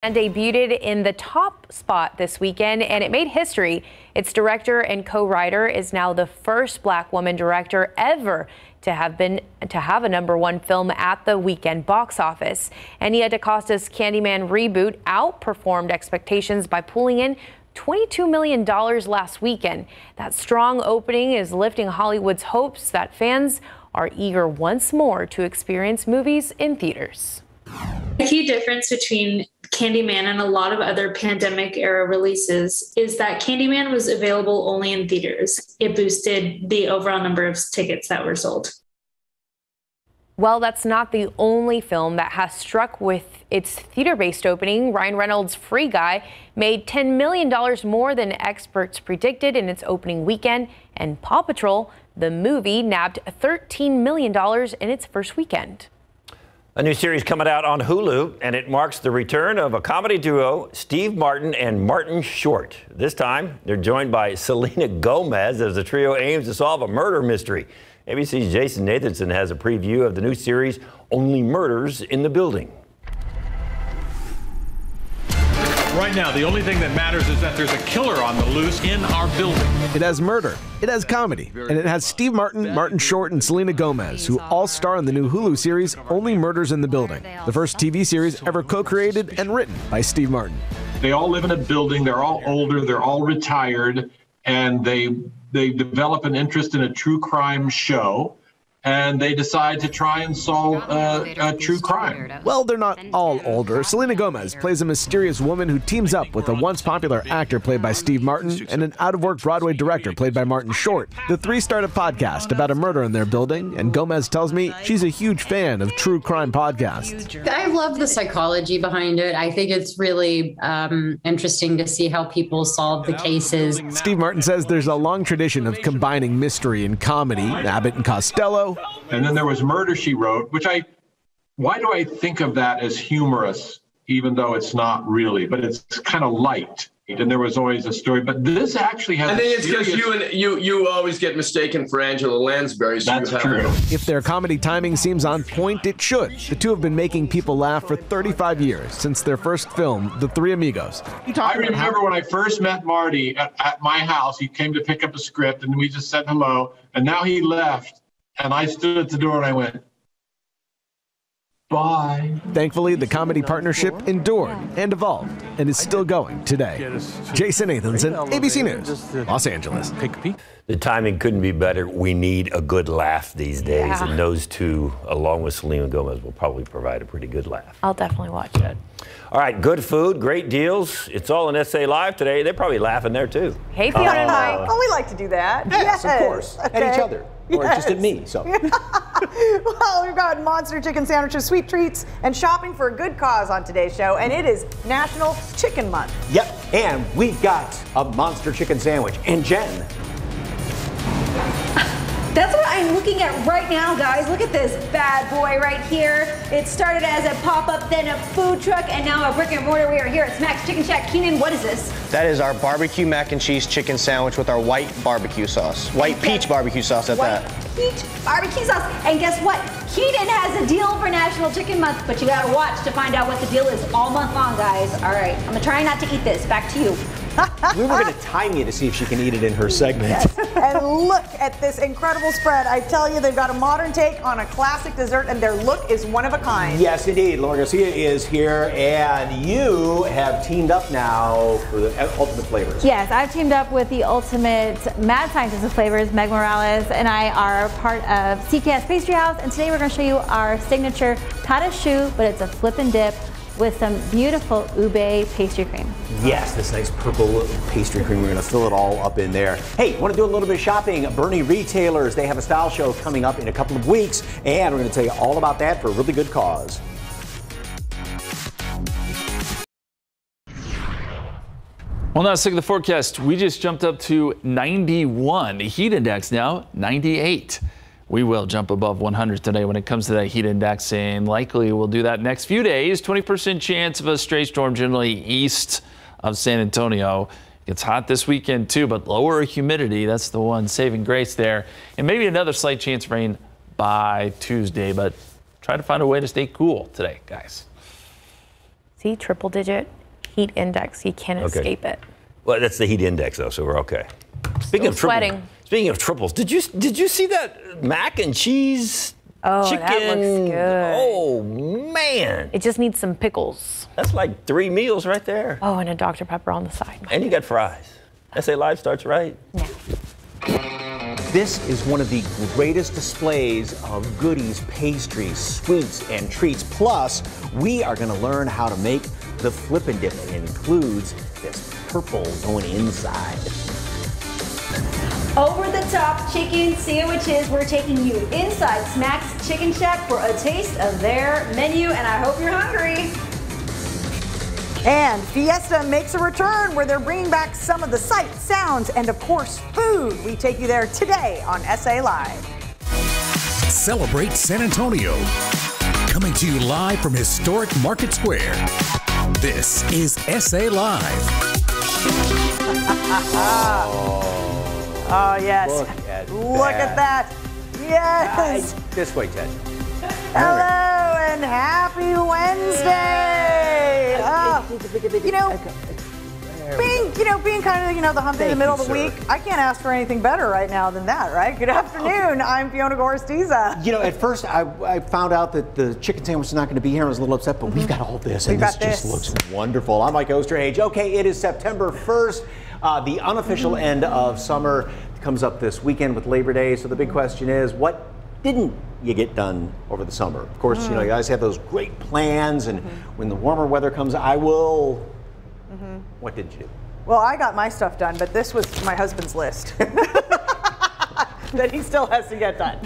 and debuted in the top spot this weekend and it made history. Its director and co-writer is now the first black woman director ever to have been to have a number one film at the weekend box office. And Nia DaCosta's Candyman reboot outperformed expectations by pulling in $22 million last weekend. That strong opening is lifting Hollywood's hopes that fans are eager once more to experience movies in theaters. The key difference between Candyman and a lot of other pandemic era releases is that Candyman was available only in theaters. It boosted the overall number of tickets that were sold. Well, that's not the only film that has struck with its theater based opening. Ryan Reynolds' Free Guy made $10 million more than experts predicted in its opening weekend, and Paw Patrol, the movie, nabbed $13 million in its first weekend. A new series coming out on Hulu, and it marks the return of a comedy duo, Steve Martin and Martin Short. This time, they're joined by Selena Gomez as the trio aims to solve a murder mystery. ABC's Jason Nathanson has a preview of the new series, Only Murders in the Building. Right now, the only thing that matters is that there's a killer on the loose in our building. It has murder, it has comedy, and it has Steve Martin, Martin Short, and Selena Gomez, who all star in the new Hulu series Only Murders in the Building, the first TV series ever co created and written by Steve Martin. They all live in a building, they're all older, they're all retired, and they they develop an interest in a true crime show and they decide to try and solve uh, a true crime. Well, they're not all older. Selena Gomez plays a mysterious woman who teams up with a once popular actor played by Steve Martin and an out of work Broadway director played by Martin Short. The three start a podcast about a murder in their building, and Gomez tells me she's a huge fan of true crime podcasts. I love the psychology behind it. I think it's really um, interesting to see how people solve the cases. Steve Martin says there's a long tradition of combining mystery and comedy. Abbott and Costello, and then there was Murder She Wrote, which I, why do I think of that as humorous, even though it's not really, but it's kind of light. And there was always a story, but this actually has. I think it's because you and you you always get mistaken for Angela Lansbury. So That's true. If their comedy timing seems on point, it should. The two have been making people laugh for 35 years since their first film, The Three Amigos. I remember when I first met Marty at, at my house. He came to pick up a script, and we just said hello. And now he left, and I stood at the door and I went, Bye. Thankfully, the comedy partnership endured and evolved and is still going today. Jason Nathanson, ABC News, Los Angeles. The timing couldn't be better. We need a good laugh these days, yeah. and those two, along with Selena Gomez, will probably provide a pretty good laugh. I'll definitely watch it. All right, good food, great deals. It's all in SA Live today. They're probably laughing there too. Hey, Fiona and Mike. Oh, we like to do that. Yes, yes. of course. Okay. At each other or yes. just at me. So. well, we've got monster chicken sandwiches, sweet treats, and shopping for a good cause on today's show, and it is National Chicken Month. Yep, and we've got a monster chicken sandwich. And Jen, that's what I'm looking at right now, guys. Look at this bad boy right here. It started as a pop-up, then a food truck, and now a brick and mortar. We are here at Smack's Chicken Shack. Keenan, what is this? That is our barbecue mac and cheese chicken sandwich with our white barbecue sauce. White peach barbecue sauce at white that. peach barbecue sauce. And guess what? Keenan has a deal for National Chicken Month, but you gotta watch to find out what the deal is all month long, guys. All right, I'm gonna try not to eat this. Back to you we were going to time you to see if she can eat it in her segment. Yes. and look at this incredible spread. I tell you, they've got a modern take on a classic dessert, and their look is one of a kind. Yes, indeed. Laura Garcia is here, and you have teamed up now for the ultimate flavors. Yes, I've teamed up with the ultimate mad scientist of flavors, Meg Morales, and I are part of CKS Pastry House, and today we're going to show you our signature pâte choux, but it's a flip and dip with some beautiful ube pastry cream. Yes, this nice purple pastry cream. We're going to fill it all up in there. Hey, want to do a little bit of shopping? Boerne Retailers, they have a style show coming up in a couple of weeks, and we're going to tell you all about that for a really good cause. Well, now, sick of the forecast. We just jumped up to 91. The heat index now 98. We will jump above 100 today when it comes to that heat index, and likely we'll do that next few days. 20% chance of a stray storm generally east of San Antonio. It's hot this weekend too, but lower humidity. That's the one saving grace there. And maybe another slight chance of rain by Tuesday, but try to find a way to stay cool today, guys. See, triple digit heat index. You can't Okay. escape it. Well, that's the heat index, though, so we're okay. Speaking Still of triple- sweating. Speaking of triples, did you did you see that mac and cheese Oh, chicken? that looks good. Oh man, It just needs some pickles. that's like three meals right there. Oh, and a Dr. Pepper on the side. And you got fries. SA Live starts right. This is one of the greatest displays of goodies, pastries, sweets, and treats. Plus, we are going to learn how to make the flip and dip. And it includes this purple going inside. Over the top chicken sandwiches. We're taking you inside Smacks Chicken Shack for a taste of their menu, and I hope you're hungry. And Fiesta makes a return where they're bringing back some of the sights, sounds, and of course, food. We take you there today on SA Live. Celebrate San Antonio. Coming to you live from historic Market Square. This is SA Live. Oh, yes. Look at Look at that. Yes. This way, Ted. Hello and happy Wednesday. Oh, you know, being you know being kind of you know the hump day in the middle you, of the sir. week, I can't ask for anything better right now than that, right? Good oh, afternoon. I'm Fiona Gorostiza. You know, at first I, I found out that the chicken sandwich is not going to be here. I was a little upset, but we've mm-hmm. got all this, and We've this got just this. looks wonderful. I'm Mike Osterhage. Okay, it is September 1st. Uh, the unofficial end of summer comes up this weekend with Labor Day. So the big question is, what didn't you get done over the summer? Of course, you know, you guys have those great plans, and when the warmer weather comes, I will. What did you do? Well, I got my stuff done, but this was my husband's list that he still has to get done.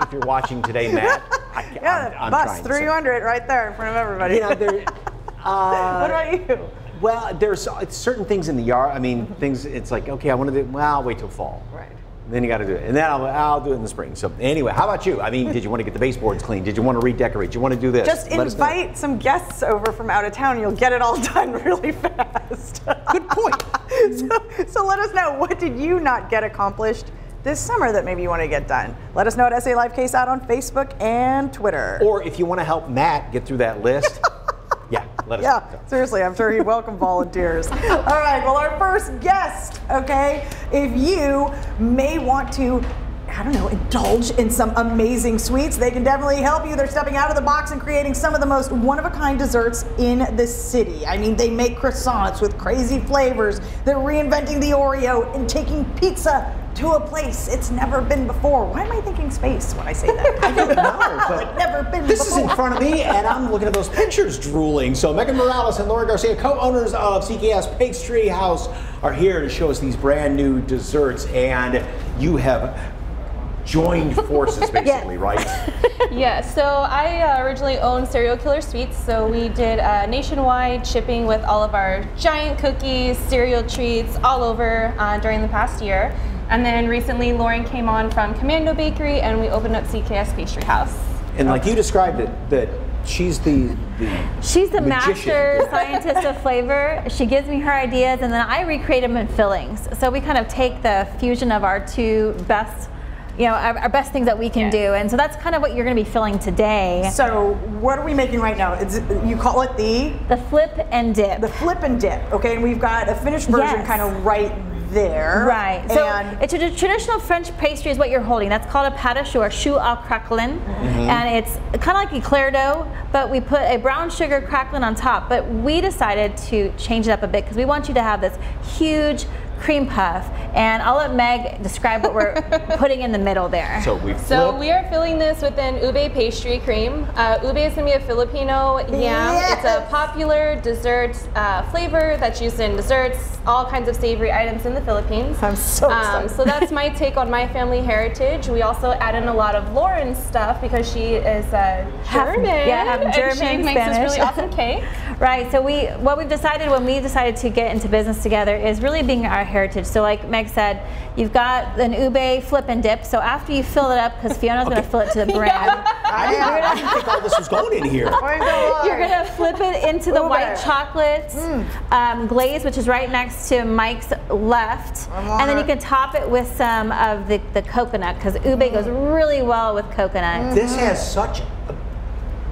If you're watching today, Matt, I, yeah, I'm, I'm bus trying to say- 300 right there in front of everybody. You know, there- uh, what about you? Well, there's uh, certain things in the yard. I mean, mm-hmm. things. It's like okay, I want to do. Well, I'll wait till fall. Right. Then you got to do it, and then I'll, I'll do it in the spring. So anyway, how about you? I mean, did you want to get the baseboards clean? Did you want to redecorate? Did you want to do this? Just Let invite some guests over from out of town. You'll get it all done really fast. Good point. so, so let us know what did you not get accomplished this summer that maybe you want to get done. Let us know at SA Live Case out on Facebook and Twitter. Or if you want to help Matt get through that list, yeah, let us know. Yeah, seriously, I'm sure he'd welcome volunteers. All right, well, our first guest, okay, if you may want to. I don't know, indulge in some amazing sweets. They can definitely help you. They're stepping out of the box and creating some of the most one of a kind desserts in the city. I mean, they make croissants with crazy flavors. They're reinventing the Oreo and taking pizza to a place it's never been before. Why am I thinking space when I say that? I don't know, but like never been This is in front of me, and I'm looking at those pictures drooling. So Megan Morales and Laura Garcia, co-owners of CKS Pastry House, are here to show us these brand new desserts, and you have joined forces, basically, right? Yeah, so I uh, originally owned Serial Killer Sweets, so we did uh, nationwide shipping with all of our giant cookies, cereal treats all over uh, during the past year. And then recently, Lauren came on from Commando Bakery, and we opened up CKS Pastry House. And like you described it, that she's the the She's the magician. master scientist of flavor. She gives me her ideas, and then I recreate them in fillings. So we kind of take the fusion of our two best, you know, our, our best things that we can do, and so that's kind of what you're going to be filling today. So what are we making right now? It's, you call it the the flip and dip. The flip and dip. Okay, and we've got a finished version Yes. kind of right there. Right. So it's a traditional French pastry is what you're holding. That's called a pâte à choux or choux au craquelin. Mhm. And it's kind of like eclair dough, but we put a brown sugar crackling on top. But we decided to change it up a bit because we want you to have this huge cream puff. And I'll let Meg describe what we're putting in the middle there. So we So we are filling this with an ube pastry cream. Uh, ube is going to be a Filipino yam. It's a popular dessert uh, flavor that's used in desserts, all kinds of savory items in the Philippines. I'm so um. So that's my take on my family heritage. We also add in a lot of Lauren's stuff because she is uh, Half- German. yeah, half and German, she makes Spanish. this really awesome cake. Right. So we what we've decided when we decided to get into business together is really being our heritage. So like Meg said, you've got an ube flip and dip. So after you fill it up, because Fiona's going to fill it to the brim. I didn't, I didn't think all this was going in here. You're gonna flip it into the Ube. white chocolate um, glaze, which is right next to Mike's left, and then you can top it with some of the, the coconut because ube goes really well with coconut. This has such. A,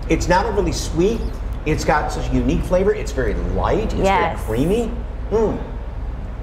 it's not overly sweet, It's got such a unique flavor. It's very light. It's Yes. very creamy. Mm.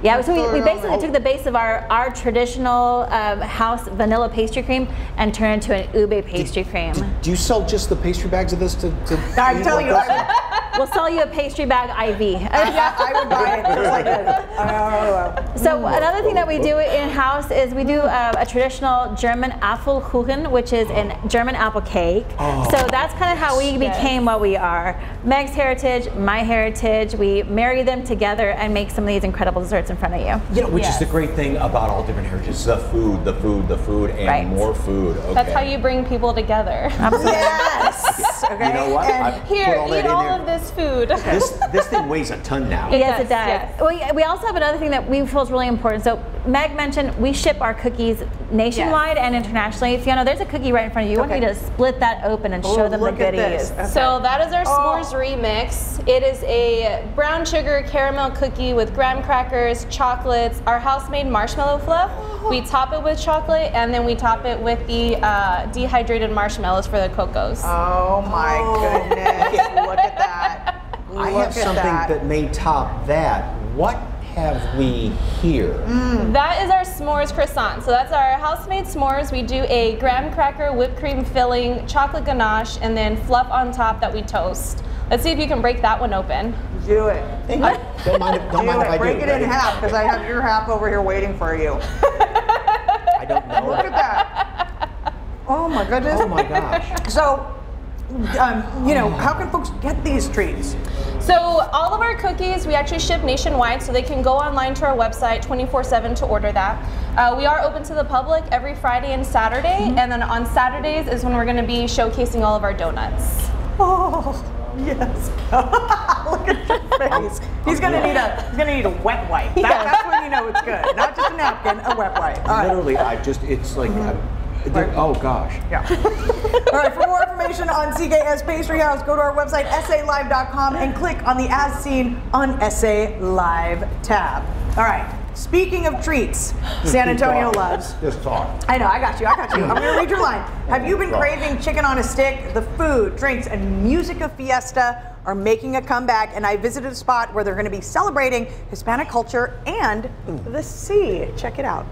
Yeah, so we, we basically there. took the base of our, our traditional um, house vanilla pastry cream and turned it into an ube pastry cream. Do you sell just the pastry bags of this to? to I'm telling you, this? We'll sell you a pastry bag IV. yeah, I would buy it like this. So another thing that we do in house is we do uh, a traditional German Apfelkuchen, which is a German apple cake. Oh. So that's kind of how we Yes. became what we are. Meg's heritage, my heritage. We marry them together and make some of these incredible desserts in front of you. You know, which is the great thing about all different heritages: the food, the food, the food, and Right. more food. Okay. That's how you bring people together. Yes. Okay. You know what? I Here, put all eat all there. of this food. This this thing weighs a ton now. yes, it does, does. yes. We, we also have another thing that we feel is really important. So Meg mentioned we ship our cookies nationwide and internationally. Fiona, there's a cookie right in front of you. You Okay. want me to split that open and Oh, show them the look at goodies? this. Okay. So that is our Oh. s'mores remix. It is a brown sugar caramel cookie with graham crackers, chocolates, our house-made marshmallow fluff. We top it with chocolate, and then we top it with the uh, dehydrated marshmallows for the cocos. Oh my goodness! Look at that. I have something that. that. may top that. What have we here? Mm. That is our s'mores croissant. So that's our house-made s'mores. We do a graham cracker, whipped cream filling, chocolate ganache, and then fluff on top that we toast. Let's see if you can break that one open. Do it. Don't mind if, don't Do mind if I it. Break do. it in half because I have your half over here waiting for you. I don't know. Look at that. Oh my goodness. Oh my gosh. So, um, you know, how can folks get these treats? So all of our cookies, we actually ship nationwide, so they can go online to our website 24/7 to order that. Uh, we are open to the public every Friday and Saturday, and then on Saturdays is when we're going to be showcasing all of our donuts. Oh, yes. Look at your face. He's gonna need a he's gonna need a wet wipe. That, Yes. That's when you know it's good. Not just a napkin, a wet wipe. All right. Literally, I just, it's like, I'm, oh gosh. Yeah. All right, for more information on CKS Pastry House, go to our website, salive.com, and click on the As Seen on SA Live tab. All right, speaking of treats, San Antonio loves. Just talk. I know, I got you, I got you. I'm gonna read your line. Have you been craving chicken on a stick? The food, drinks, and music of Fiesta are making a comeback, and I visited a spot where they're gonna be celebrating Hispanic culture and the sea. Check it out.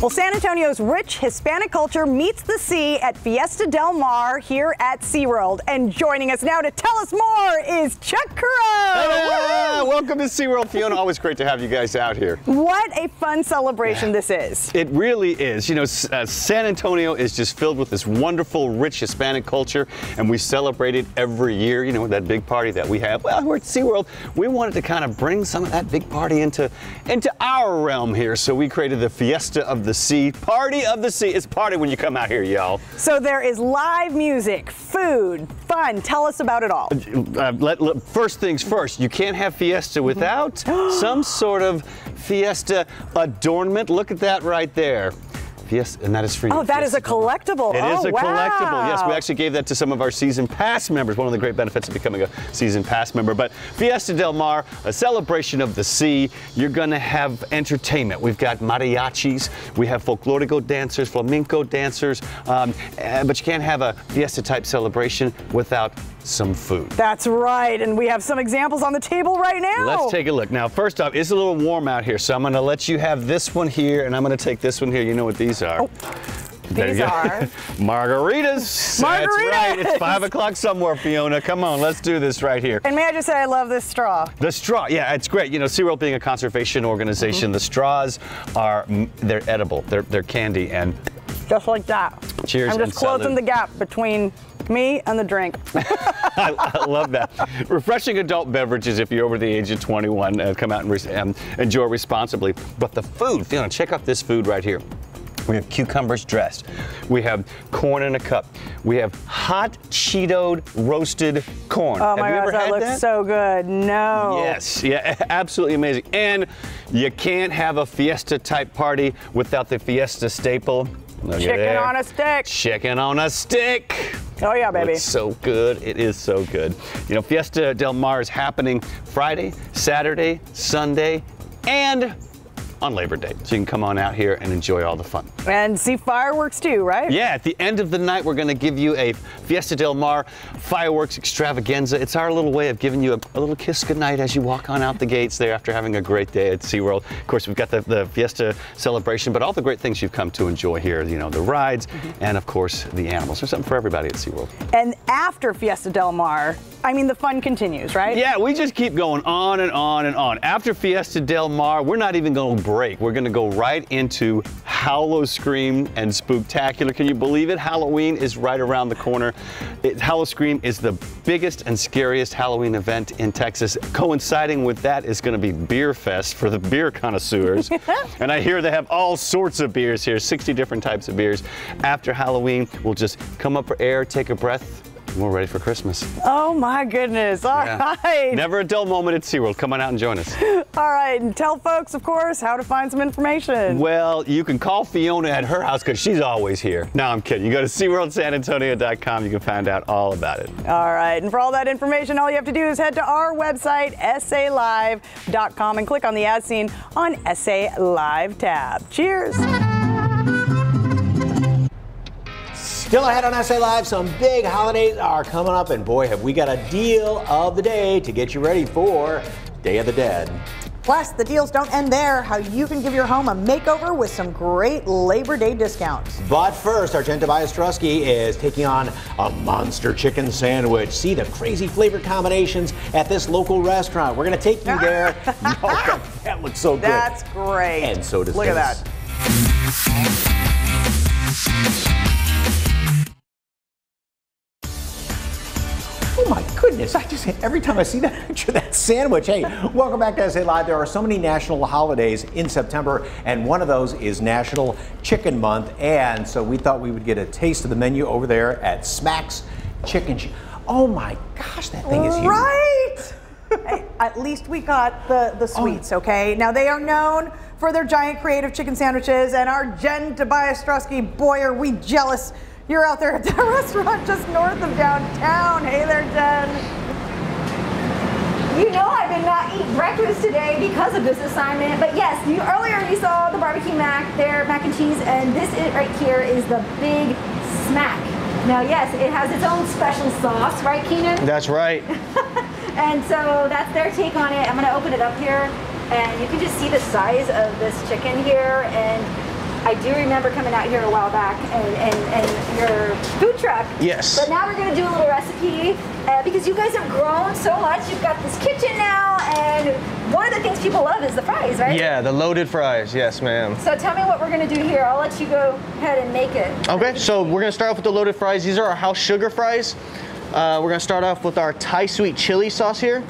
Well, San Antonio's rich Hispanic culture meets the sea at Fiesta Del Mar here at SeaWorld. And joining us now to tell us more is Chuck. Hello! Welcome to SeaWorld, Fiona. Always great to have you guys out here. What a fun celebration this is. It really is. You know, uh, San Antonio is just filled with this wonderful, rich Hispanic culture, and we celebrate it every year. You know, that big party that we have. Well, we're at SeaWorld. We wanted to kind of bring some of that big party into, into our realm here, so we created the Fiesta of the Sea. Party of the Sea. It's party when you come out here, y'all. So there is live music, food, fun. Tell us about it all. Uh, let, let- first things first, you can't have Fiesta without some sort of Fiesta adornment. Look at that right there. Fiesta, and that is for you. Oh, that is a collectible. It is oh, a collectible. Yes, we actually gave that to some of our season pass members. One of the great benefits of becoming a season pass member. But Fiesta Del Mar, a celebration of the sea. You're going to have entertainment. We've got mariachis. We have folklorico dancers, flamenco dancers. Um, eh, but you can't have a Fiesta type celebration without some food. That's right. And we have some examples on the table right now. Let's take a look. Now, first off, it's a little warm out here, so I'm going to let you have this one here, and I'm going to take this one here. You know what these are. There These are- margaritas. That's right. It's five o'clock somewhere, Fiona. Come on, let's do this right here. And may I just say, I love this straw. The straw, yeah, it's great. You know, SeaWorld being a conservation organization, Mm-hmm. the straws are, mm, they're edible. They're, they're candy, and Just like that. Cheers I'm just closing salud. the gap between me and the drink. I, I love that. Refreshing adult beverages if you're over the age of 21. Uh, come out and re- um, enjoy responsibly. But the food, Fiona, check out this food right here. We have cucumbers dressed. We have corn in a cup. We have hot Cheetoed roasted corn. Oh have my gosh, that looks that? so good. No. Yes, yeah, absolutely amazing. And you can't have a fiesta type party without the fiesta staple. Look Chicken on a stick. Chicken on a stick. Oh yeah, baby. Looks so good. It is so good. You know, Fiesta Del Mar is happening Friday, Saturday, Sunday, and on Labor Day. So you can come on out here and enjoy all the fun. And see fireworks too, right? Yeah, at the end of the night, we're going to give you a Fiesta Del Mar fireworks extravaganza. It's our little way of giving you a, a little kiss goodnight as you walk on out the gates there after having a great day at SeaWorld. Of course, we've got the, the Fiesta celebration, but all the great things you've come to enjoy here, you know, the rides mm-hmm. and, of course, the animals. There's something for everybody at SeaWorld. And after Fiesta Del Mar, I mean, the fun continues, right? Yeah, we just keep going on and on and on. After Fiesta Del Mar, we're not even going to break. We're going to go right into Howl-O-Scream and Spooktacular. Can you believe it? Halloween is right around the corner. It, Howl-O-Scream is the biggest and scariest Halloween event in Texas. Coinciding with that is going to be Beer Fest for the beer connoisseurs. and I hear they have all sorts of beers here, 60 different types of beers. After Halloween, we'll just come up for air, take a breath, we're ready for Christmas. Oh my goodness. All right. Yeah. Never a dull moment at SeaWorld. Come on out and join us. All right. And tell folks, of course, how to find some information. Well, you can call Fiona at her house because she's always here. No, I'm kidding. You go to SeaWorldSanAntonio.com. You can find out all about it. All right. And for all that information, all you have to do is head to our website, salive.com, and click on the ad scene on SA Live tab. Cheers. Still ahead on SA Live, some big holidays are coming up, and boy, have we got a deal of the day to get you ready for Day of the Dead. Plus, the deals don't end there. How you can give your home a makeover with some great Labor Day discounts. But first, our Jen Tobias Trusky is taking on a monster chicken sandwich. See the crazy flavor combinations at this local restaurant. We're going to take you there. oh, that looks so good. That's great. And so does Look this. at that. Goodness, I just every time I see that picture that sandwich. Hey, welcome back to SA Live. There are so many national holidays in September, and one of those is National Chicken Month. And so we thought we would get a taste of the menu over there at Smacks Chicken. Oh my gosh, that thing is huge. Right. hey, at least we got the, the oh. sweets, okay? Now, they are known for their giant creative chicken sandwiches, and our Jen Tobias Strusky, boy, are we jealous. You're out there at the restaurant just north of downtown. Hey there, Jen. You know I did not eat breakfast today because of this assignment, but yes, you earlier you saw the barbecue mac there, mac and cheese, and this is, right here is the big smack. Now, yes, it has its own special sauce, right, Keenan? That's right. And so that's their take on it. I'm gonna open it up here, and you can just see the size of this chicken here. And I do remember coming out here a while back and, and, and your food truck. Yes. But now we're gonna do a little recipe uh, because you guys have grown so much. You've got this kitchen now, and one of the things people love is the fries, right? Yeah, the loaded fries. Yes, ma'am. So tell me what we're gonna do here. I'll let you go ahead and make it. Okay, so we're gonna start off with the loaded fries. These are our house sugar fries. Uh, we're gonna start off with our Thai sweet chili sauce here.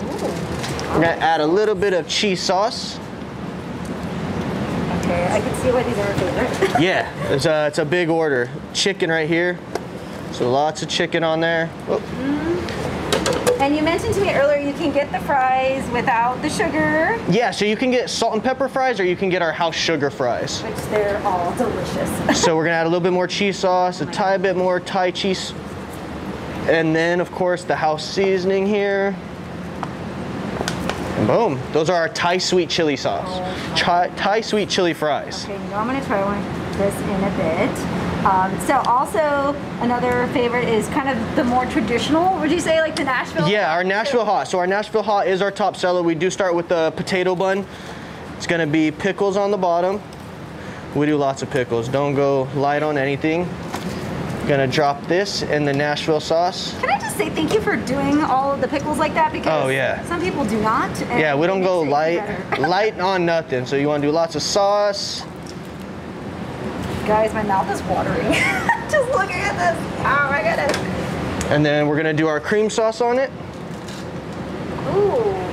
We're gonna add a little bit of cheese sauce. Okay, I can see why these are favorite. Yeah, it's a, it's a big order. Chicken right here. So lots of chicken on there. Oh, mm-hmm. And you mentioned to me earlier you can get the fries without the sugar, Yeah, so you can get salt and pepper fries or you can get our house sugar fries. which they're all delicious. so we're gonna add a little bit more cheese sauce, a oh tiny bit more Thai cheese, and then of course the house seasoning here. Boom, those are our Thai sweet chili sauce. Thai, Thai sweet chili fries. Okay, know I'm gonna try one this in a bit. Um, so also another favorite is kind of the more traditional. Would you say like the Nashville? Yeah, our Nashville hot. So our Nashville hot is our top seller. We do start with the potato bun. It's gonna be pickles on the bottom. We do lots of pickles. Don't go light on anything. Gonna drop this in the Nashville sauce. Can I just say thank you for doing all of the pickles like that because Oh, yeah. some people do not. Yeah, we don't go light, light on nothing. So you wanna do lots of sauce. Guys, my mouth is watering. just looking at this. Oh my goodness. And then we're gonna do our cream sauce on it. Ooh.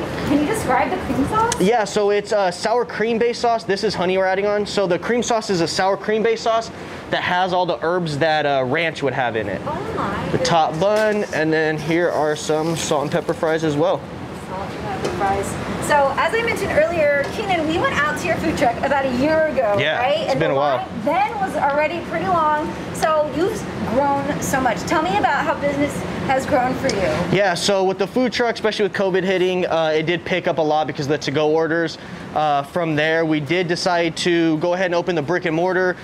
Describe the cream sauce? Yeah, so it's a sour cream based sauce. This is honey we're adding on. So the cream sauce is a sour cream based sauce that has all the herbs that uh, ranch would have in it. Oh my. The top bun, and then here are some salt and pepper fries as well. Salt and pepper fries. So as I mentioned earlier, Keenan, we went out to your food truck about a year ago, Yeah, right? it's and been the a while. Then was already pretty long. So you've grown so much. Tell me about how business has grown for you. Yeah, so with the food truck, especially with COVID hitting, uh, it did pick up a lot because the to-go orders. Uh, from there, we did decide to go ahead and open the brick and mortar.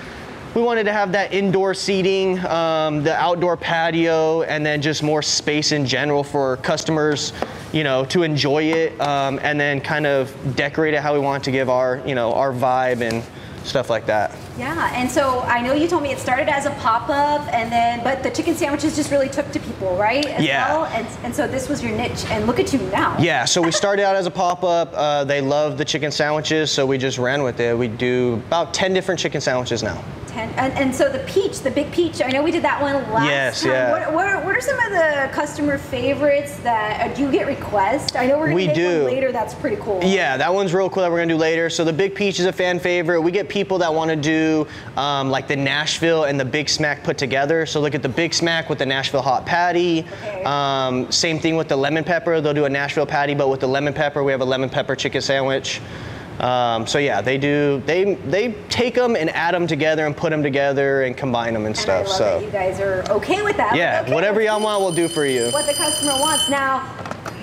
We wanted to have that indoor seating, um, the outdoor patio, and then just more space in general for customers, you know, to enjoy it, um, and then kind of decorate it how we want to give our, you know, our vibe and stuff like that. Yeah, and so I know you told me it started as a pop-up, and then but the chicken sandwiches just really took to people, right? As Yeah. Well? And, and so this was your niche, and look at you now. Yeah, so we started out as a pop-up. Uh, they love the chicken sandwiches, so we just ran with it. We do about 10 different chicken sandwiches now. Ten, and, and so the peach, the big peach. I know we did that one last Yes, time. yeah. What, what, are, what are some of the customer favorites that uh, do you get requests? I know we're gonna We do. one later. That's pretty cool. Yeah, that one's real cool that we're gonna do later. So the Big Peach is a fan favorite. We get people that want to do um, like the Nashville and the Big Smack put together. So look at the Big Smack with the Nashville hot patty. Um, same thing with the lemon pepper. They'll do a Nashville patty, but with the lemon pepper, we have a lemon pepper chicken sandwich. Um, so yeah, they do. They they take them and add them together and put them together and combine them and I stuff. so you guys are okay with that. yeah, Okay, whatever y'all want, we'll do for you. What the customer wants now.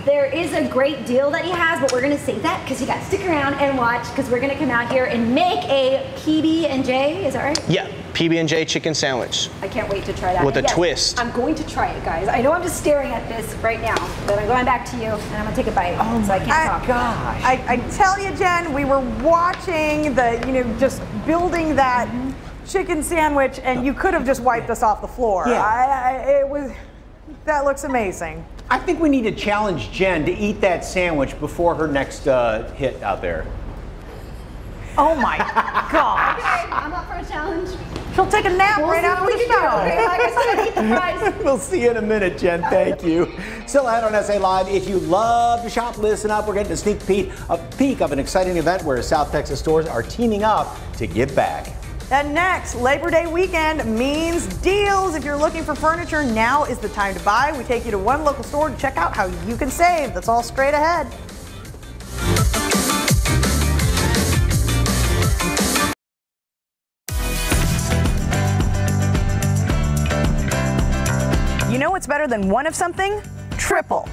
There is a great deal that he has, but we're gonna save that because you got to stick around and watch because we're gonna come out here and make a PB and J. Is that right? Yeah, PB and J chicken sandwich. I can't wait to try that. With And a twist. I'm going to try it, guys. I know I'm just staring at this right now, but I'm going back to you and I'm gonna take a bite. Oh so I can't talk. gosh. I, I tell you, Jen, we were watching the, you know, just building that chicken sandwich, and you could have just wiped us off the floor. Yeah. I, I, it was, that looks amazing. I think we need to challenge Jen to eat that sandwich before her next uh, hit out there. Oh my gosh. Okay, I'm up for a challenge. She'll take a nap We'll right see after what the we can show. Okay, like I said, eat the fries. we'll see you in a minute, Jen. Thank you. Still ahead on SA Live. If you love to shop, listen up. We're getting a sneak peek, a peek of an exciting event where South Texas stores are teaming up to give back. And next, Labor Day weekend means deals. If you're looking for furniture, now is the time to buy. We take you to one local store to check out how you can save. That's all straight ahead. Better than one of something? Triple.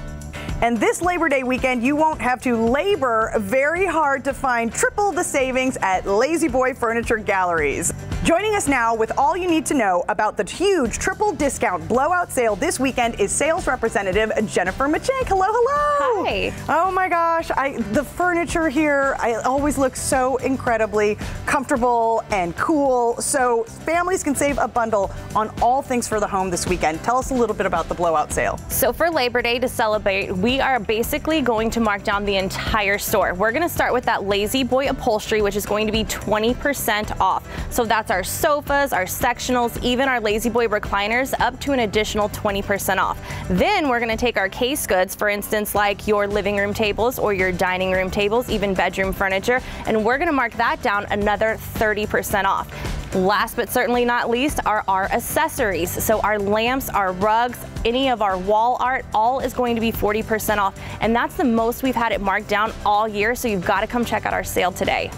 And this Labor Day weekend, you won't have to labor very hard to find triple the savings at La-Z-Boy Furniture Galleries. Joining us now with all you need to know about the huge triple discount blowout sale this weekend is sales representative Jennifer Machek. Hello, hello. Hi. Oh my gosh, I, the furniture here, I always look so incredibly comfortable and cool. So families can save a bundle on all things for the home this weekend. Tell us a little bit about the blowout sale. So for Labor Day to celebrate, we are basically going to mark down the entire store. We're going to start with that La-Z-Boy upholstery, which is going to be 20% off. So that's our sofas, our sectionals, even our La-Z-Boy recliners up to an additional 20% off. Then we're going to take our case goods, for instance, like your living room tables or your dining room tables, even bedroom furniture, and we're going to mark that down another 30% off. Last but certainly not least are our accessories. So our lamps, our rugs, any of our wall art, all is going to be 40% off. And that's the most we've had it marked down all year. So you've got to come check out our sale today.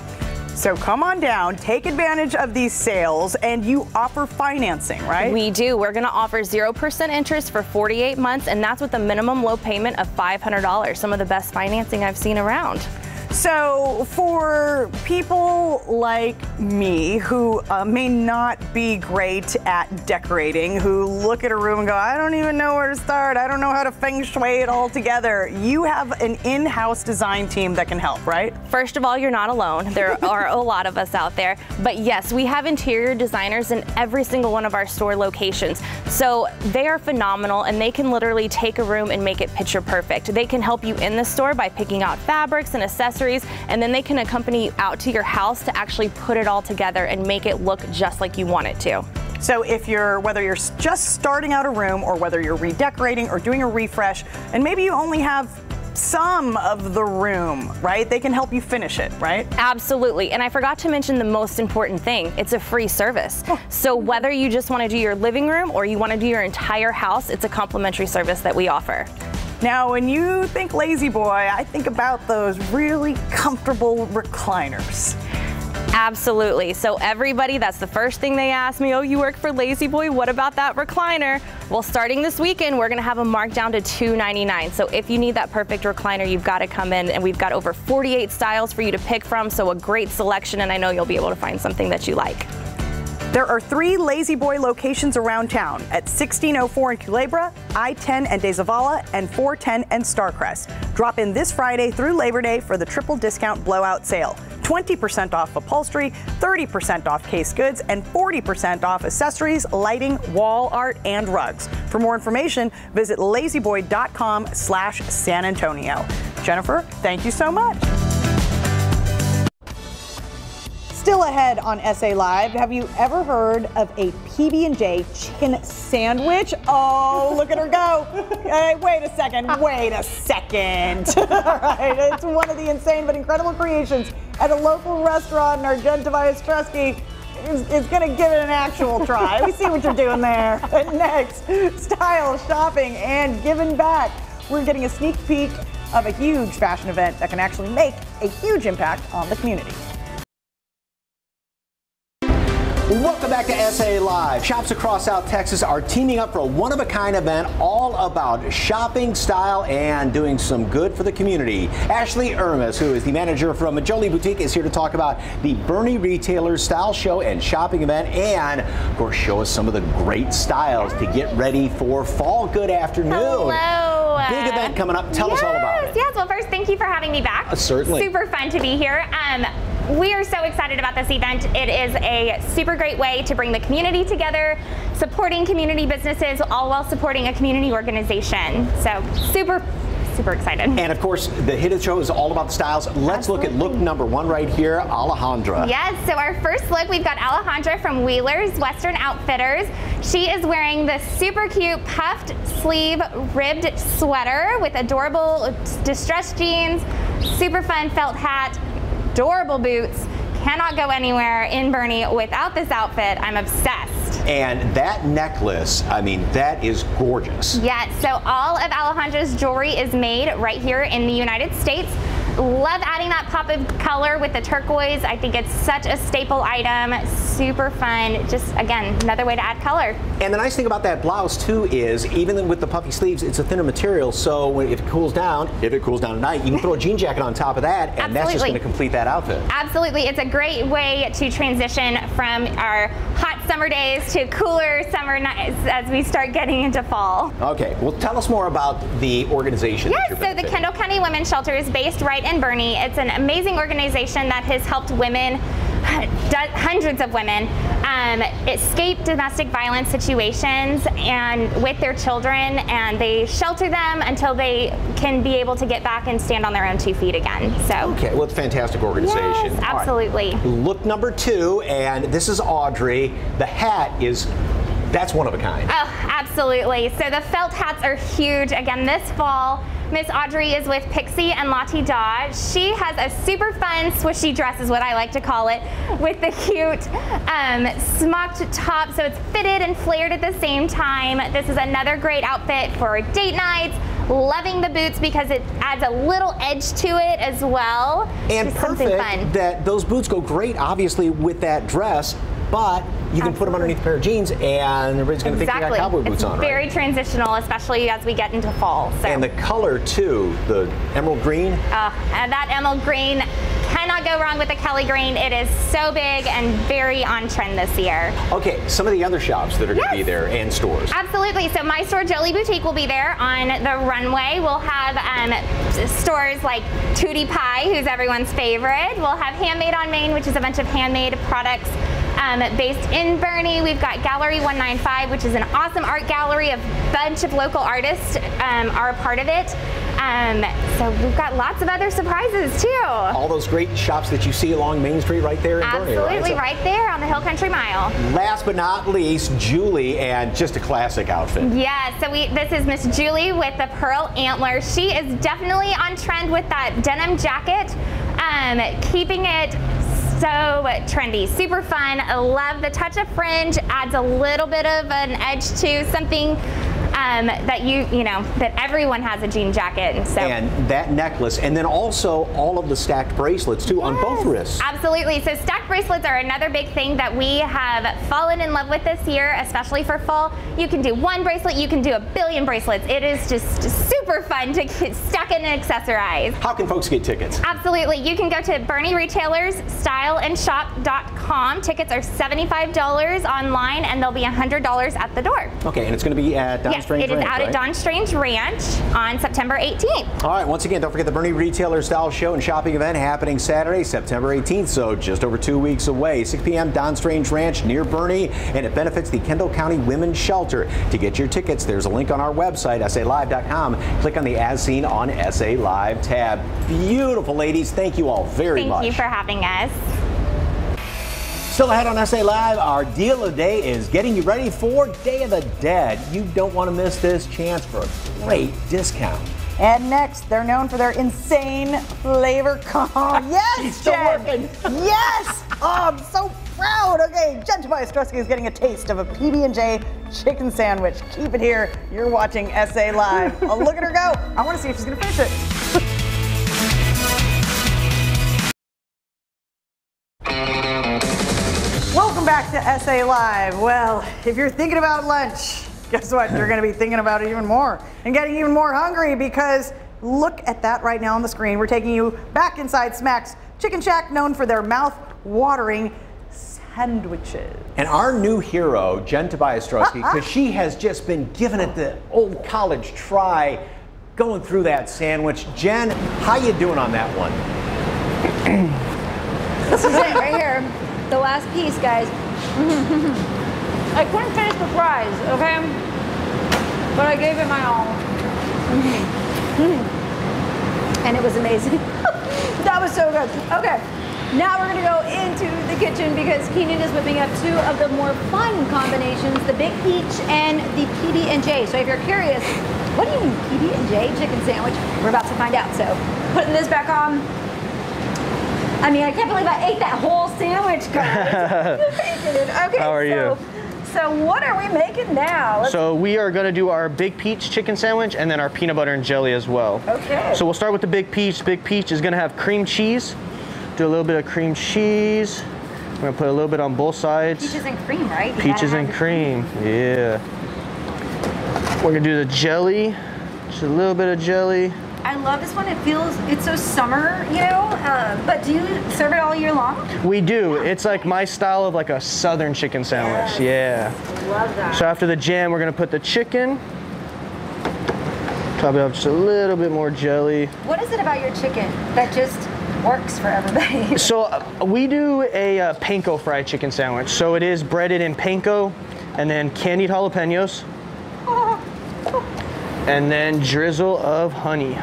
So come on down, take advantage of these sales, and you offer financing, right? We do. We're going to offer 0% interest for 48 months, and that's with a minimum low payment of $500. Some of the best financing I've seen around. So, for people like me who uh, may not be great at decorating, who look at a room and go, I don't even know where to start, I don't know how to feng shui it all together, you have an in house design team that can help, right? First of all, you're not alone. There are a lot of us out there. But yes, we have interior designers in every single one of our store locations. So they are phenomenal and they can literally take a room and make it picture perfect. They can help you in the store by picking out fabrics and accessories, and then they can accompany you out to your house to actually put it all together and make it look just like you want it to. So if you're whether you're just starting out a room or whether you're redecorating or doing a refresh and maybe you only have some of the room, right? They can help you finish it, right? Absolutely. And I forgot to mention the most important thing. It's a free service. Oh. So whether you just want to do your living room or you want to do your entire house, it's a complimentary service that we offer. Now, when you think La-Z-Boy, I think about those really comfortable recliners. Absolutely. So everybody, that's the first thing they ask me. Oh, you work for La-Z-Boy. What about that recliner? Well, starting this weekend, we're going to have them marked down to $2.99. So if you need that perfect recliner, you've got to come in, and we've got over 48 styles for you to pick from. So a great selection, and I know you'll be able to find something that you like. There are three La-Z-Boy locations around town at 1604 in Culebra, I-10 and De Zavala, and 410 and Starcrest. Drop in this Friday through Labor Day for the triple discount blowout sale. 20% off upholstery, 30% off case goods, and 40% off accessories, lighting, wall art, and rugs. For more information, visit lazyboy.com slash San Antonio. Jennifer, thank you so much. Still ahead on SA Live, have you ever heard of a PB&J chicken sandwich? Oh, look at her go. Hey, wait a second, wait a second. All right, it's one of the insane but incredible creations at a local restaurant, our Jen Tobias Trusky is, is going to give it an actual try. we see what you're doing there. Next, style, shopping, and giving back. We're getting a sneak peek of a huge fashion event that can actually make a huge impact on the community. Welcome back to SA Live. Shops across South Texas are teaming up for a one of a kind event all about shopping, style, and doing some good for the community. Ashley Ermis, who is the manager from Majoli Boutique, is here to talk about the Boerne Retailers Style Show and Shopping event and, of course, show us some of the great styles to get ready for fall. Good afternoon. Hello. Big event coming up. Tell yes, us all about it. Yes, well, first, thank you for having me back. Uh, certainly. Super fun to be here. Um, we are so excited about this event. It is a super great way to bring the community together, supporting community businesses, all while supporting a community organization. So super super excited. And of course, the hidden show is all about the styles. Let's Absolutely. look at look number one right here, Alejandra. Yes, so our first look, we've got Alejandra from Wheeler's Western Outfitters. She is wearing the super cute puffed sleeve ribbed sweater with adorable distressed jeans, super fun felt hat, adorable boots. Cannot go anywhere in Boerne without this outfit. I'm obsessed. And that necklace, I mean, that is gorgeous. Yes, so all of Alejandra's jewelry is made right here in the United States. Love adding that pop of color with the turquoise. I think it's such a staple item. Super fun. Just, again, another way to add color. And the nice thing about that blouse, too, is even with the puffy sleeves, it's a thinner material. So if it cools down, if it cools down at night, you can throw a jean jacket on top of that, and Absolutely. that's just going to complete that outfit. Absolutely. It's a great way to transition from our hot summer days to cooler summer nights as we start getting into fall. Okay. Well, tell us more about the organization. Yes. so the Kendall County Women's Shelter is based right in Boerne. It's an amazing organization that has helped women hundreds of women um, escape domestic violence situations and with their children and they shelter them until they can be able to get back and stand on their own two feet again so okay well it's a fantastic organization yes, absolutely right. look number two and this is audrey the hat is that's one of a kind. Oh, absolutely. So the felt hats are huge. Again, this fall, Miss Audrey is with Pixie and Lottie Dodge. She has a super fun swishy dress is what I like to call it with the cute um, smocked top so it's fitted and flared at the same time. This is another great outfit for date nights. Loving the boots because it adds a little edge to it as well. And perfect that those boots go great obviously with that dress but you can Absolutely. put them underneath a pair of jeans and everybody's going to exactly. think you got cowboy boots it's on. Very right? transitional, especially as we get into fall. So. And the color too, the emerald green. Uh, and that emerald green cannot go wrong with the Kelly green. It is so big and very on trend this year. Okay, some of the other shops that are yes. going to be there and stores. Absolutely. So my store, Jolie Boutique, will be there on the runway. We'll have um, stores like Tootie Pie, who's everyone's favorite. We'll have Handmade on Main, which is a bunch of handmade products um, based in Boerne. We've got Gallery 195, which is an awesome art gallery. A bunch of local artists um, are a part of it. Um, so we've got lots of other surprises too. All those great shops that you see along Main Street right there in Absolutely, Boerne, right? Absolutely, right there on the Hill Country Mile. Last but not least, Julie, and just a classic outfit. Yeah, so we this is Miss Julie with the pearl antler. She is definitely on trend with that denim jacket, um, keeping it so trendy, super fun. I love the touch of fringe, adds a little bit of an edge to something um, that you you know that everyone has a jean jacket. So And that necklace, and then also all of the stacked bracelets too on both wrists. Absolutely. So stacked bracelets are another big thing that we have fallen in love with this year, especially for fall. You can do one bracelet, you can do a billion bracelets. It is just super fun to get- stuck it and accessorize. How can folks get tickets? Absolutely. You can go to Boerne Retailers styleandshop.com. Tickets are $75 online and they'll be $100 at the door. Okay, and it's going to be at Don yes, Strange it is Ranch, out right? at Don Strange Ranch on September 18th. All right, once again, don't forget the Boerne Retailer Style Show and Shopping event happening Saturday, September 18th, so just over two weeks away. 6 p.m. Don Strange Ranch near Boerne, and it benefits the Kendall County Women's Shelter. To get your tickets, there's a link on our website, salive.com. Click on the As Seen on SA Live tab. Beautiful ladies, thank you all very Thank much. Thank you for having us. Still ahead on SA Live, our deal of the day is getting you ready for Day of the Dead. You don't want to miss this chance for a great discount. And next, they're known for their insane flavor combo. Yes, still Jen. Yes. Oh, I'm so proud. Okay, Jen Tobias is getting a taste of a PB&J chicken sandwich. Keep it here. You're watching SA Live. Oh, look at her go. I want to see if she's going to finish it. Back to SA Live. Well, if you're thinking about lunch, guess what? You're going to be thinking about it even more and getting even more hungry because look at that right now on the screen. We're taking you back inside Smack's Chicken Shack, known for their mouth-watering sandwiches. And our new hero, Jen Tobias Strosky, because she has just been giving it the old college try, going through that sandwich. Jen, how you doing on that one? This is it right here. The last piece, guys. I couldn't finish the fries, okay? But I gave it my all. And it was amazing. that was so good. Okay. Now we're gonna go into the kitchen because Keenan is whipping up two of the more fun combinations, the Big Peach and the PB and J. So if you're curious, what do you mean PB and J chicken sandwich? We're about to find out. So putting this back on. I mean, I can't believe I ate that whole sandwich, guys. okay, How are so, you? So what are we making now? Let's- So we are gonna do our big peach chicken sandwich and then our peanut butter and jelly as well. Okay. So we'll start with the big peach. Big peach is gonna have cream cheese. Do a little bit of cream cheese. We're gonna put a little bit on both sides. Peaches and cream, right? You Peaches and the cream, yeah. We're gonna do the jelly. Just a little bit of jelly. I love this one. It feels it's so summer, you know. Uh, but do you serve it all year long? We do. It's like my style of like a southern chicken sandwich. Yeah. Love that. So after the jam, we're gonna put the chicken. probably up just a little bit more jelly. What is it about your chicken that just works for everybody? So uh, we do a uh, panko fried chicken sandwich. So it is breaded in panko and then candied jalapenos and then drizzle of honey.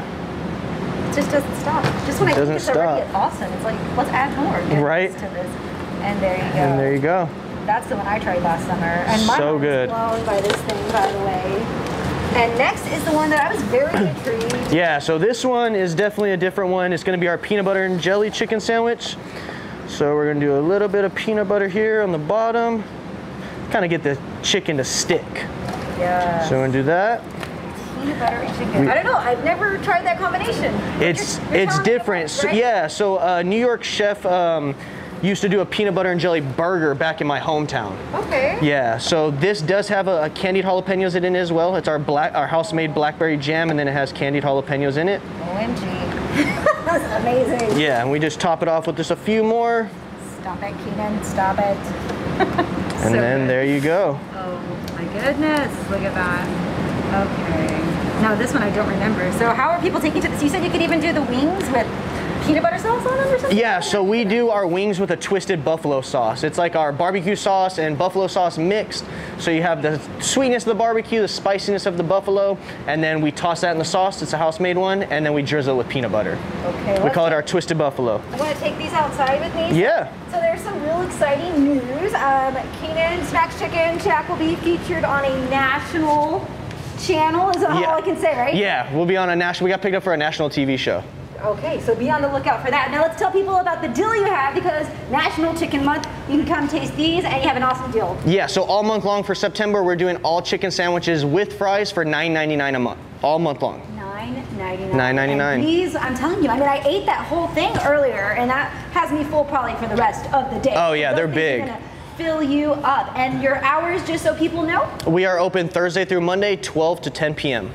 Just doesn't stop. Just when I Doesn't think it's already stop. awesome, it's like let's add more Right. to this. And there you go. And there you go. That's the one I tried last summer. And my So good. blown by this thing, by the way. And next is the one that I was very intrigued. Yeah, so this one is definitely a different one. It's gonna be our peanut butter and jelly chicken sandwich. So we're gonna do a little bit of peanut butter here on the bottom. Kind of get the chicken to stick. Yeah. So we're gonna do that. Peanut butter and chicken. I don't know. I've never tried that combination. It's You're- you're it's different. So, yeah, so uh, New York chef um, used to do a peanut butter and jelly burger back in my hometown. Okay. Yeah, so this does have a, a candied jalapenos in it as well. It's our black, our house-made blackberry jam, and then it has candied jalapenos in it. OMG. That's amazing. Yeah, and we just top it off with just a few more, Stop it, Keenan. Stop it. and then there you go. Oh my goodness. Look at that. Okay. Now this one I don't remember. So how are people taking to this? You said you could even do the wings with peanut butter sauce on them or something? Yeah, so we do our wings with a twisted buffalo sauce. It's like our barbecue sauce and buffalo sauce mixed. So you have the sweetness of the barbecue, the spiciness of the buffalo, and then we toss that in the sauce. It's a house-made one, and then we drizzle it with peanut butter. Okay. We call it our twisted buffalo. I want to take these outside with me. Yeah. So there's some real exciting news. Um, Keenan Smacks Chicken Shack will be featured on a national channel. Is all I can say, right? Yeah, we'll be on a national. We got picked up for a national TV show. Okay, so be on the lookout for that. Now let's tell people about the deal you have because National Chicken Month. You can come taste these, and you have an awesome deal. Yeah, so all month long for September, we're doing all chicken sandwiches with fries for $9.99 a month, all month long. Nine ninety nine. $9.99. These, I'm telling you, I mean, I ate that whole thing earlier, and that has me full probably for the rest of the day. Oh, yeah, Those they're big. Fill you up, and your hours, just so people know, We are open Thursday through Monday, 12 to 10 p.m.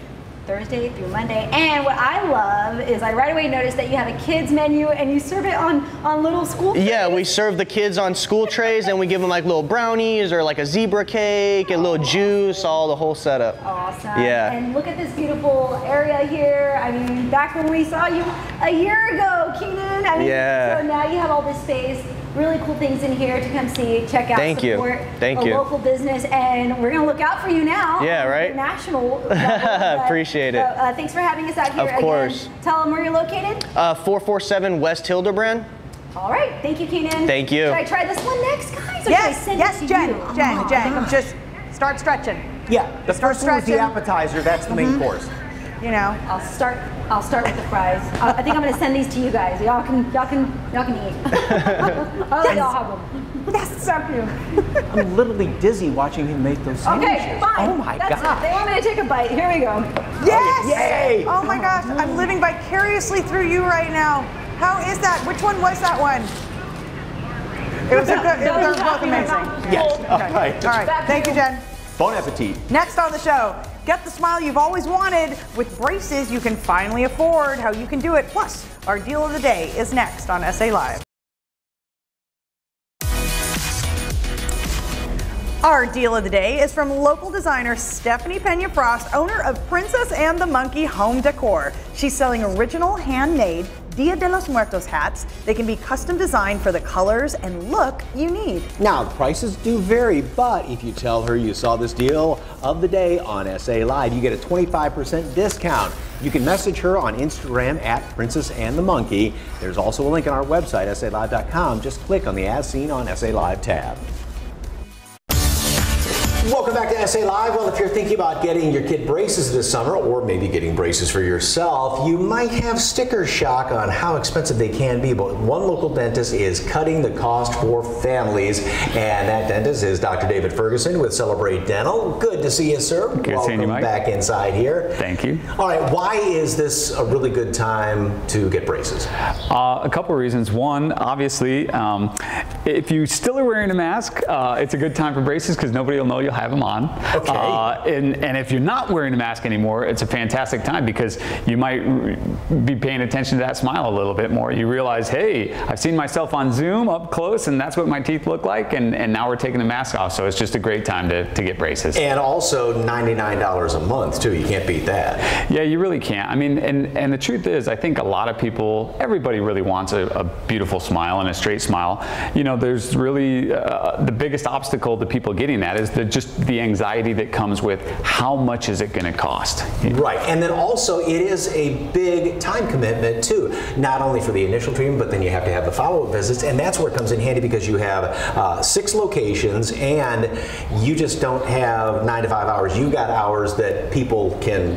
Thursday through Monday. And what I love is I right away noticed that you have a kids menu, and you serve it on on little school. trays. Yeah, we serve the kids on school trays and we give them like little brownies or like a zebra cake and little juice, all the whole setup. Awesome. Yeah. And look at this beautiful area here. I mean, back when we saw you a year ago, Keenan. I mean, Yeah. So now you have all this space. Really cool things in here to come see, check out, Thank you. support Thank a you. local business, and we're gonna look out for you now. Yeah, right? National. level, but, Appreciate it. uh, uh, thanks for having us out here. Of again. course. Tell them where you're located. Uh, 447 West Hildebrand. All right. Thank you, Keenan. Thank you. Should I try this one next, guys? Or Yes, send yes, it to Jen, you? Oh Jen, my Jen, gosh. just start stretching. Yeah, the Start first one was the appetizer. That's the main Mhm. course. You know. I'll start. I'll start with the fries. I I think I'm gonna send these to you guys. Y'all can. Y'all can. Y'all can eat. I'll let y'all have them. Yes, thank you. I'm literally dizzy watching him make those sandwiches. Okay, fine. Oh my That's god. It. They want me to take a bite. Here we go. Yes! Yay! Oh my gosh, I'm living vicariously through you right now. How is that? Which one was that one? It was a good. It was both amazing. Yes. Okay. All right. All right. Thank you, Jen. Bon appetit. Next on the show, get the smile you've always wanted with braces you can finally afford. How you can do it. Plus, our deal of the day is next on SA Live. Our deal of the day is from local designer Stephanie Pena Frost, owner of Princess and the Monkey Home Decor. She's selling original handmade Dia de los Muertos hats. They can be custom designed for the colors and look you need. Now, prices do vary, but if you tell her you saw this deal of the day on SA Live, you get a 25% discount. You can message her on Instagram at Princess and the Monkey. There's also a link on our website, SALive.com. Just click on the As Seen on SA Live tab. Welcome back to SA Live. Well, if you're thinking about getting your kid braces this summer or maybe getting braces for yourself, you might have sticker shock on how expensive they can be. But one local dentist is cutting the cost for families, and that dentist is Dr. David Ferguson with Celebrate Dental. Good to see you, sir. Good Welcome you, back inside here. Thank you. All right, why is this a really good time to get braces? Uh, a couple of reasons. One, obviously, um, if you still are wearing a mask, uh, it's a good time for braces because nobody will know you'll have them on. Okay. Uh, and, and if you're not wearing a mask anymore, it's a fantastic time because you might r- be paying attention to that smile a little bit more. You realize, hey, I've seen myself on Zoom up close, and that's what my teeth look like, and, and now we're taking the mask off. So it's just a great time to, to get braces. And also $99 a month, too. You can't beat that. Yeah, you really can't. I mean, and, and the truth is, I think a lot of people, everybody really wants a, a beautiful smile and a straight smile. You know, there's really uh, the biggest obstacle to people getting that is the, just the anxiety that comes with how much is it going to cost. Right, and then also it is a big time commitment too. Not only for the initial treatment, but then you have to have the follow-up visits, and that's where it comes in handy because you have uh, six locations, and you just don't have nine to five hours. You got hours that people can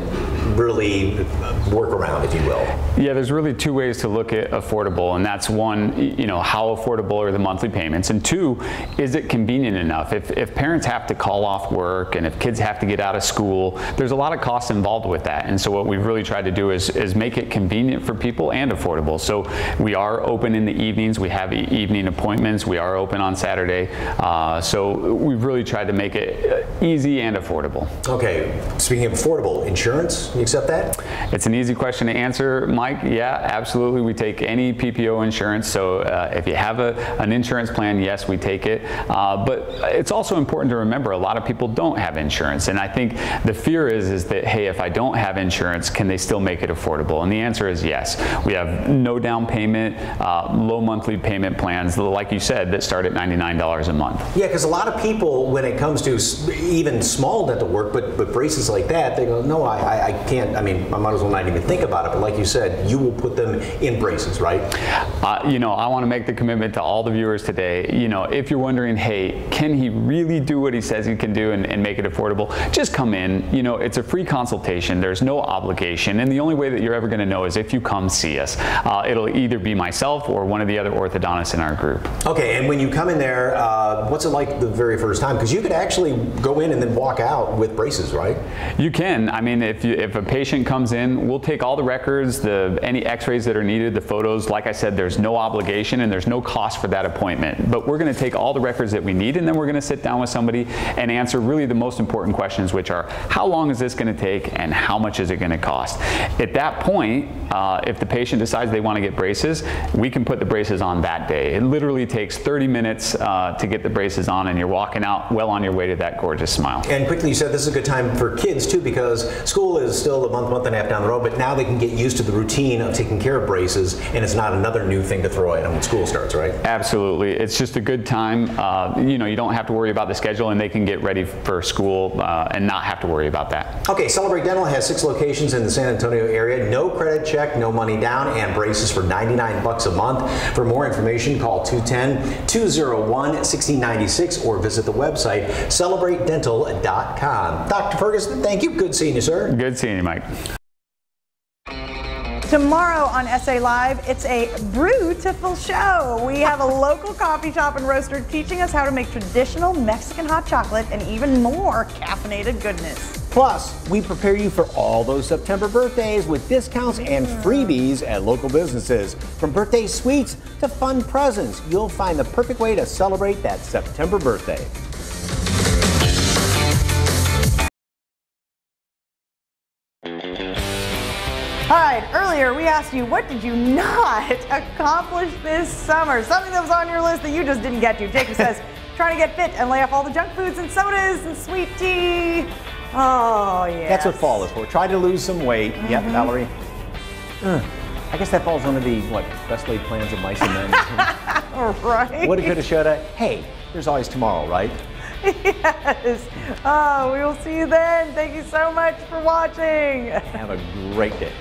really work around, if you will. Yeah, there's really two ways to look at affordable, and that's one, you know, how affordable are the monthly payments, and two, is it convenient enough? If, if parents have to call off work and if kids have to get out of school, there's a lot of costs involved with that. And so what we've really tried to do is, is make it convenient for people and affordable. So we are open in the evenings, we have e- evening appointments, we are open on Saturday. Uh, so we've really tried to make it uh, easy and affordable. Okay, speaking of affordable, insurance, you accept that? It's an easy question to answer, Mike. Yeah, absolutely. We take any PPO insurance. So uh, if you have a, an insurance plan, yes, we take it. Uh, but it's also important to remember a lot of people don't have insurance. And I think the fear is, is that, hey, if I don't have insurance, can they still make it affordable? And the answer is yes. We have no down payment, uh, low monthly payment plans, like you said, that start at $99 a month. Yeah, because a lot of people, when it comes to even small dental work, but but braces like that, they go, no, I, I, I can't, I mean, I might as well not even think about it, but like you said, you will put them in braces, right? Uh, you know, I want to make the commitment to all the viewers today. You know, if you're wondering, hey, can he really do what he says he can do and, and make it affordable? Just come in. You know, it's a free consultation. There's no obligation. And the only way that you're ever going to know is if you come see us. Uh, it'll either be myself or one of the other orthodontists in our group. Okay, and when you come in there, uh, what's it like the very first time? Because you could actually go in and then walk out with braces, right? You can. I mean, if, you, if a patient comes in, we'll take all the records, the any x-rays that are needed, the photos. Like I said, there's no obligation and there's no cost for that appointment. But we're going to take all the records that we need and then we're going to sit down with somebody and answer really the most important questions, which are how long is this going to take and how much is it going to cost? At that point, uh, if the patient decides they want to get braces, we can put the braces on that day. It literally takes 30 minutes uh, to get the braces on and you're walking out well on your way to that gorgeous smile. And quickly, you said this is a good time for kids too because school is still a month, month and a half down the road, but now they can get used to the routine of taking care of braces and it's not another new thing to throw at them when school starts, right? Absolutely. It's just a good time. Uh, you know, you don't have to worry about the schedule and they can get ready for school uh, and not have to worry about that. Okay, Celebrate Dental has six locations in the San Antonio area. No credit check, no money down, and braces for 99 bucks a month. For more information, call 210-201-1696 or visit the website celebratedental.com. Dr. Ferguson, thank you. Good seeing you, sir. Good seeing you, Mike. Tomorrow on SA Live, it's a beautiful show. We have a local coffee shop and roaster teaching us how to make traditional Mexican hot chocolate and even more caffeinated goodness. Plus, we prepare you for all those September birthdays with discounts and freebies at local businesses. From birthday sweets to fun presents, you'll find the perfect way to celebrate that September birthday. We asked you, what did you not accomplish this summer? Something that was on your list that you just didn't get to. Jacob says, trying to get fit and lay off all the junk foods and sodas and sweet tea. Oh, yeah. That's what fall is for. Try to lose some weight. Yep, Mhm. Valerie. Uh, I guess that falls under the, what, best laid plans of mice and men. right. Woulda, coulda, shoulda. Hey, there's always tomorrow, right? yes. Oh, we will see you then. Thank you so much for watching. Have a great day.